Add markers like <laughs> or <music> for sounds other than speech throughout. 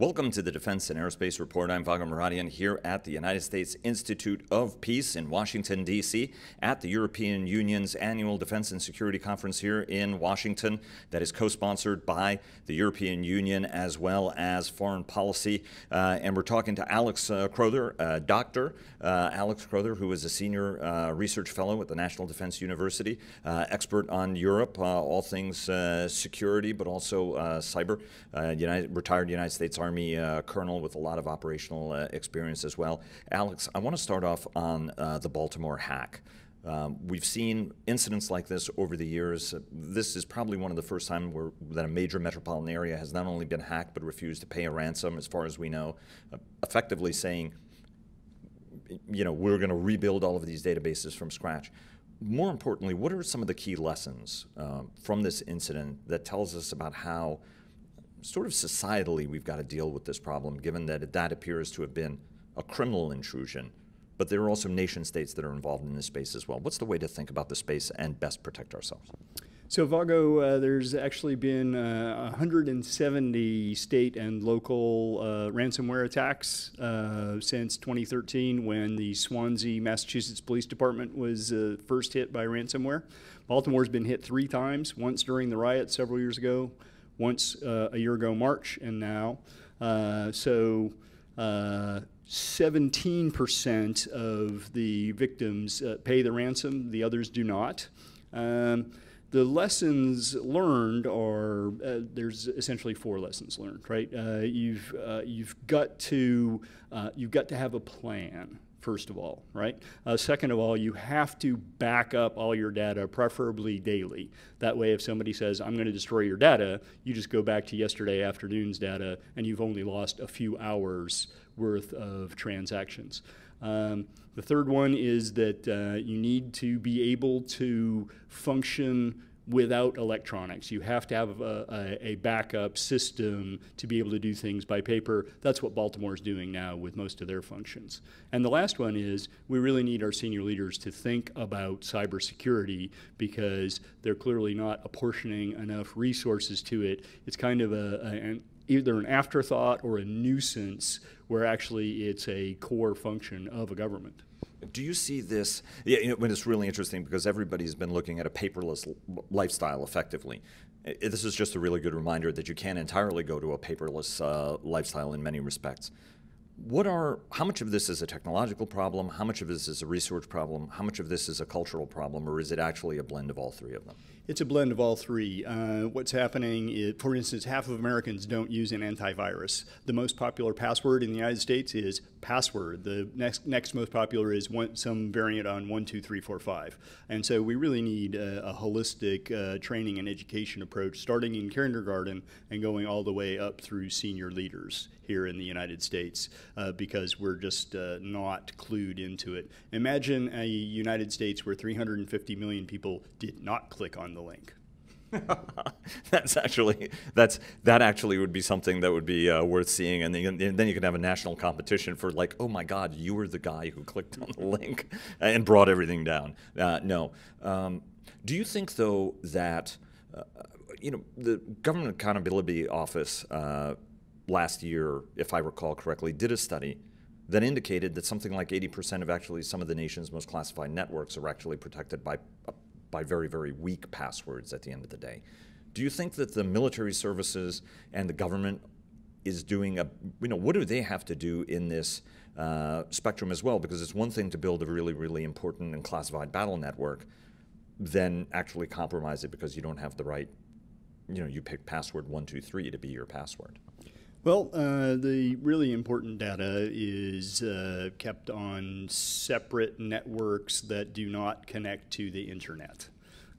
Welcome to the Defense and Aerospace Report. I'm Vago Muradian here at the United States Institute of Peace in Washington, D.C., at the European Union's annual Defense and Security Conference here in Washington that is co-sponsored by the European Union as well as Foreign Policy. Uh, and we're talking to Alex uh, uh, Dr. Uh, Alex Crowther, who is a senior uh, research fellow at the National Defense University, uh, expert on Europe, all things security, but also cyber, United, retired United States Army Army uh, colonel with a lot of operational uh, experience as well. Alex, I want to start off on uh, the Baltimore hack. Um, we've seen incidents like this over the years. This is probably one of the first times where that a major metropolitan area has not only been hacked but refused to pay a ransom, as far as we know, uh, effectively saying, you know, we're going to rebuild all of these databases from scratch. More importantly, what are some of the key lessons um, from this incident that tells us about how sort of societally we've got to deal with this problem, given that that appears to have been a criminal intrusion. But there are also nation states that are involved in this space as well. What's the way to think about the space and best protect ourselves? So, Vago, uh, there's actually been uh, 170 state and local uh, ransomware attacks uh, since 2013 when the Swansea, Massachusetts Police Department was uh, first hit by ransomware. Baltimore's been hit three times, once during the riot several years ago, once uh, a year ago March and now. Uh, so 17% uh, of the victims pay the ransom, the others do not. Um, the lessons learned are uh, there's essentially four lessons learned, right? Uh, you've uh, you've got to you've got to have a plan first of all, right? Uh, second of all, you have to back up all your data, preferably daily. That way, if somebody says, I'm going to destroy your data, you just go back to yesterday afternoon's data and you've only lost a few hours worth of transactions. Um, the third one is that uh, you need to be able to function without electronics. You have to have a, a, a, backup system to be able to do things by paper. That's what Baltimore is doing now with most of their functions. And the last one is we really need our senior leaders to think about cybersecurity because they're clearly not apportioning enough resources to it. It's kind of a, an, either an afterthought or a nuisance where actually it's a core function of a government. Do you see this? Yeah, you know, when it's really interesting because everybody's been looking at a paperless lifestyle effectively. This is just a really good reminder that you can't entirely go to a paperless uh, lifestyle in many respects what are how much of this is a technological problem how much of this is a research problem how much of this is a cultural problem or is it actually a blend of all three of them it's a blend of all three. Uh, what's happening is for instance half of americans don't use an antivirus. The most popular password in the united states is password. The next next most popular is one, some variant on one two three four five. And so we really need a, a holistic uh, training and education approach starting in kindergarten and going all the way up through senior leaders here in the United States uh, because we're just uh, not clued into it. Imagine a United States where 350 million people did not click on the link. <laughs> that's actually that's that actually would be something that would be uh, worth seeing, and then, then you can have a national competition for like, oh my God, you were the guy who clicked on the <laughs> link and brought everything down. Uh, no, um, do you think though that uh, you know the Government Accountability Office uh, last year, if I recall correctly, did a study that indicated that something like 80% of actually some of the nation's most classified networks are actually protected by, by very, very weak passwords at the end of the day. Do you think that the military services and the government is doing a, you know, what do they have to do in this uh, spectrum as well? Because it's one thing to build a really, really important and classified battle network, then actually compromise it because you don't have the right, you know, you pick password 123 to be your password. Well, uh, the really important data is uh, kept on separate networks that do not connect to the internet.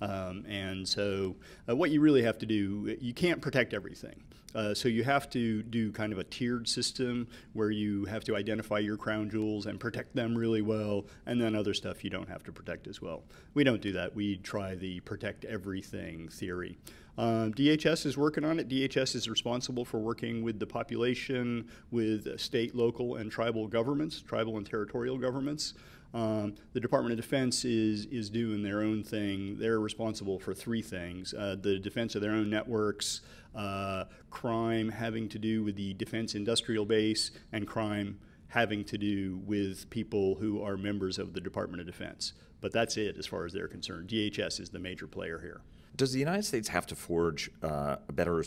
Um, and so, uh, what you really have to do, you can't protect everything. Uh, so you have to do kind of a tiered system where you have to identify your crown jewels and protect them really well, and then other stuff you don't have to protect as well. We don't do that. We try the protect everything theory. Uh, DHS is working on it. DHS is responsible for working with the population, with state, local, and tribal governments, tribal and territorial governments. Um, the Department of Defense is is doing their own thing. They're responsible for three things: uh, the defense of their own networks, uh, crime having to do with the defense industrial base, and crime having to do with people who are members of the Department of Defense. But that's it as far as they're concerned. DHS is the major player here. Does the United States have to forge uh, a better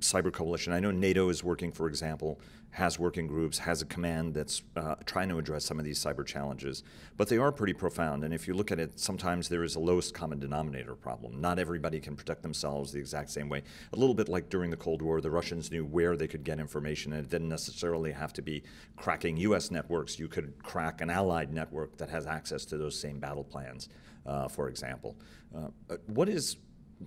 cyber coalition? I know NATO is working, for example, has working groups, has a command that's uh, trying to address some of these cyber challenges, but they are pretty profound. And if you look at it, sometimes there is a lowest common denominator problem. Not everybody can protect themselves the exact same way. A little bit like during the Cold War, the Russians knew where they could get information, and it didn't necessarily have to be cracking U.S. networks. You could crack an allied network that has access to those same battle plans, uh, for example. Uh, what is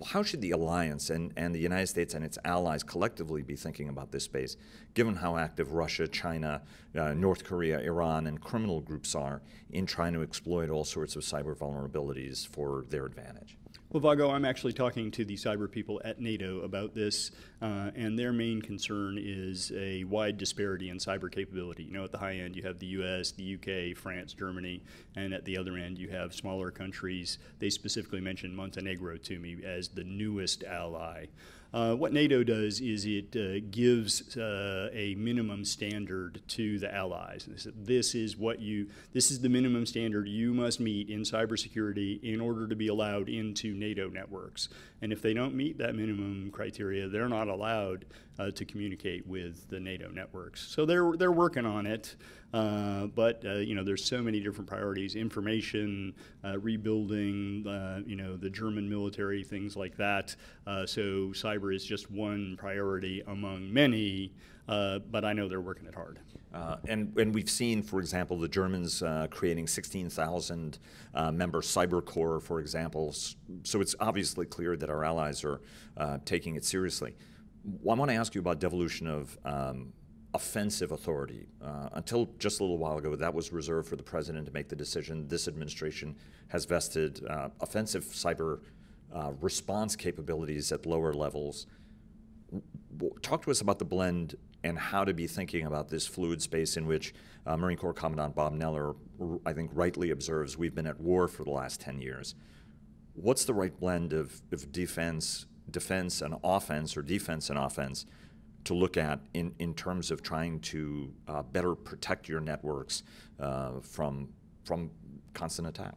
how should the alliance and, and the United States and its allies collectively be thinking about this space, given how active Russia, China, uh, North Korea, Iran, and criminal groups are in trying to exploit all sorts of cyber vulnerabilities for their advantage? Well, Vago, I'm actually talking to the cyber people at NATO about this, uh, and their main concern is a wide disparity in cyber capability. You know, at the high end, you have the US, the UK, France, Germany, and at the other end, you have smaller countries. They specifically mentioned Montenegro to me as the newest ally. Uh, what NATO does is it uh, gives uh, a minimum standard to the allies. This is what you, this is the minimum standard you must meet in cybersecurity in order to be allowed into NATO networks. And if they don't meet that minimum criteria, they're not allowed uh, to communicate with the NATO networks. So they're they're working on it, uh, but uh, you know there's so many different priorities: information, uh, rebuilding, uh, you know the German military, things like that. Uh, so cyber is just one priority among many, but I know they're working it hard. Uh, and, and we've seen, for example, the Germans uh, creating 16,000 uh, member cyber corps, for example. So it's obviously clear that our allies are taking it seriously. I want to ask you about devolution of um, offensive authority. Uh, until just a little while ago, that was reserved for the president to make the decision. This administration has vested uh, offensive cyber uh, response capabilities at lower levels. Talk to us about the blend and how to be thinking about this fluid space in which uh, Marine Corps Commandant Bob Neller, I think, rightly observes we've been at war for the last 10 years. What's the right blend of, of defense defense and offense or defense and offense to look at in, in terms of trying to uh, better protect your networks uh, from, from constant attack?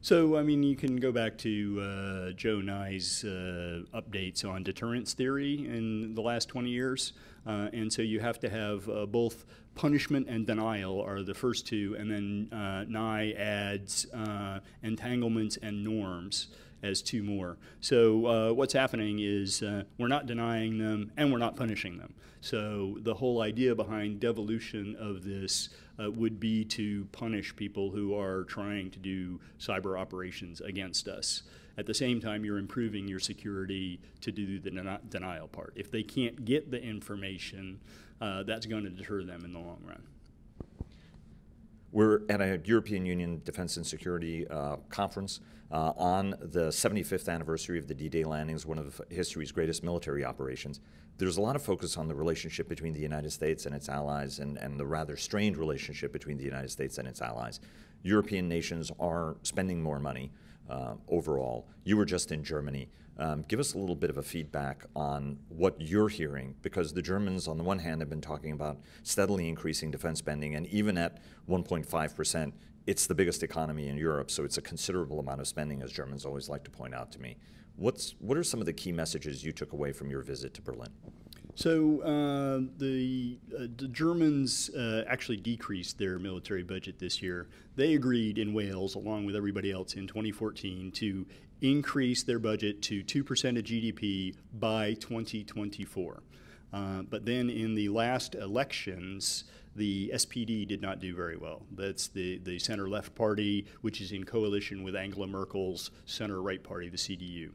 So, I mean, you can go back to uh, Joe Nye's uh, updates on deterrence theory in the last 20 years. Uh, and so you have to have uh, both punishment and denial are the first two, and then uh, Nye adds uh, entanglements and norms as two more. So uh, what's happening is uh, we're not denying them and we're not punishing them. So the whole idea behind devolution of this uh, would be to punish people who are trying to do cyber operations against us. At the same time, you're improving your security to do the den denial part. If they can't get the information, uh, that's going to deter them in the long run. We're at a European Union Defense and Security uh, conference uh, on the 75th anniversary of the D-Day landings, one of history's greatest military operations. There's a lot of focus on the relationship between the United States and its allies and, and the rather strained relationship between the United States and its allies. European nations are spending more money uh, overall. You were just in Germany. Um, give us a little bit of a feedback on what you're hearing, because the Germans, on the one hand, have been talking about steadily increasing defense spending, and even at 1.5 percent, it's the biggest economy in Europe, so it's a considerable amount of spending, as Germans always like to point out to me. What's what are some of the key messages you took away from your visit to Berlin? So uh, the, uh, the, Germans uh, actually decreased their military budget this year. They agreed in Wales, along with everybody else in 2014, to increase their budget to 2% of GDP by 2024. Uh, but then in the last elections, the SPD did not do very well. That's the, the center left party, which is in coalition with Angela Merkel's center right party, the CDU.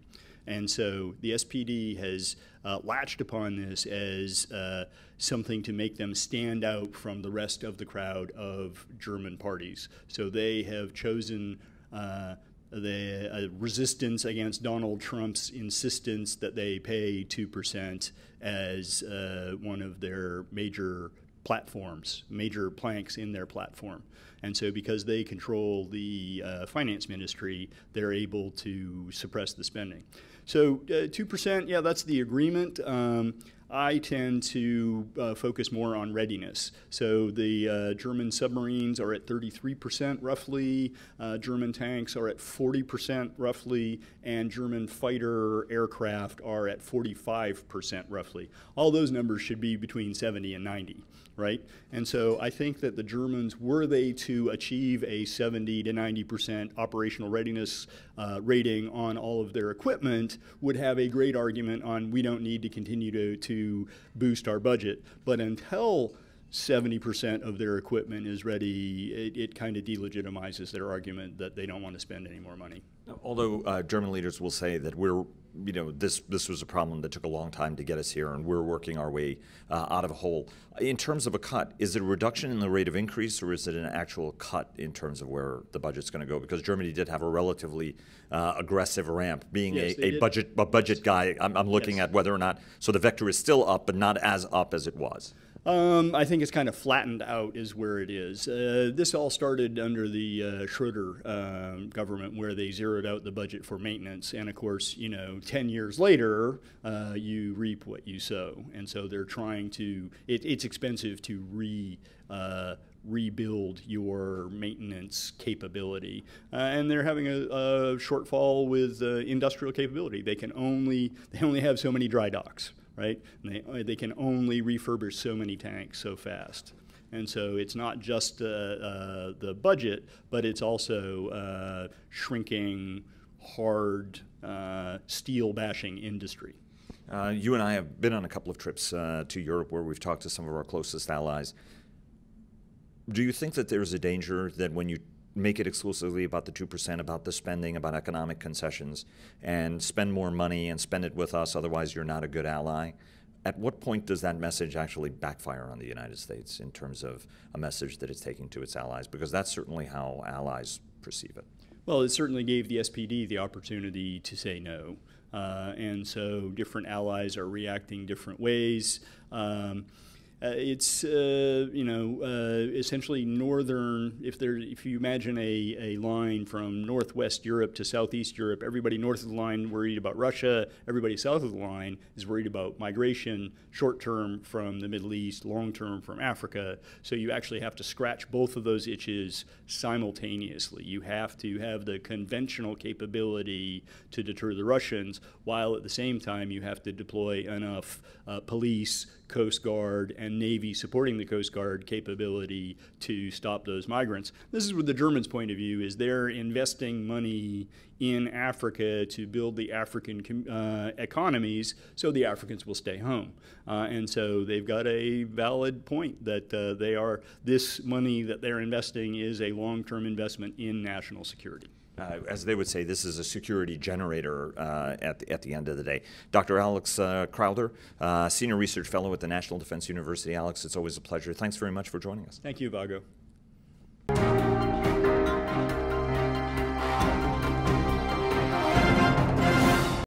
And so the SPD has uh, latched upon this as uh, something to make them stand out from the rest of the crowd of German parties. So they have chosen uh, the uh, resistance against Donald Trump's insistence that they pay 2% as uh, one of their major platforms, major planks in their platform. And so, because they control the uh, finance ministry, they're able to suppress the spending. So, uh, 2%, yeah, that's the agreement. Um, I tend to uh, focus more on readiness. So the uh, German submarines are at 33% roughly, uh, German tanks are at 40% roughly, and German fighter aircraft are at 45% roughly. All those numbers should be between 70 and 90 right? And so I think that the Germans, were they to achieve a 70 to 90 percent operational readiness uh, rating on all of their equipment, would have a great argument on we don't need to continue to, to boost our budget. But until 70% of their equipment is ready, it, it kind of delegitimizes their argument that they don't want to spend any more money. Although uh, German leaders will say that we're, you know, this this was a problem that took a long time to get us here, and we're working our way uh, out of a hole. In terms of a cut, is it a reduction in the rate of increase, or is it an actual cut in terms of where the budget's going to go? Because Germany did have a relatively uh, aggressive ramp. Being yes, a, a budget a budget guy, I'm, I'm looking yes. at whether or not so the vector is still up, but not as up as it was. Um, I think it's kind of flattened out, is where it is. Uh, this all started under the uh, Schroeder uh, government, where they zeroed out the budget for maintenance. And of course, you know, 10 years later, uh, you reap what you sow. And so they're trying to, it, it's expensive to re uh, rebuild your maintenance capability. Uh, and they're having a, a shortfall with uh, industrial capability. They can only they only have so many dry docks right? And they, uh, they can only refurbish so many tanks so fast. And so it's not just uh, uh, the budget, but it's also uh, shrinking, hard, uh, steel bashing industry. Uh, you and I have been on a couple of trips to Europe where we've talked to some of our closest allies. Do you think that there's a danger that when you make it exclusively about the 2%, about the spending, about economic concessions, and spend more money and spend it with us, otherwise, you're not a good ally. At what point does that message actually backfire on the United States in terms of a message that it's taking to its allies? Because that's certainly how allies perceive it. Well, it certainly gave the SPD the opportunity to say no. Uh, and so different allies are reacting different ways. Um, it's uh, you know uh, essentially northern. If there, if you imagine a, a line from northwest Europe to southeast Europe, everybody north of the line worried about Russia. Everybody south of the line is worried about migration, short term from the Middle East, long term from Africa. So you actually have to scratch both of those itches simultaneously. You have to have the conventional capability to deter the Russians, while at the same time you have to deploy enough uh, police Coast Guard and Navy supporting the Coast Guard capability to stop those migrants. This is what the Germans' point of view is they're investing money in Africa to build the African uh, economies so the Africans will stay home. Uh, and so they've got a valid point that uh, they are, this money that they're investing is a long-term investment in national security uh, as they would say, this is a security generator uh, at, the, at the end of the day. Dr. Alex uh, uh, Senior Research Fellow at the National Defense University. Alex, it's always a pleasure. Thanks very much for joining us. Thank you, Vago.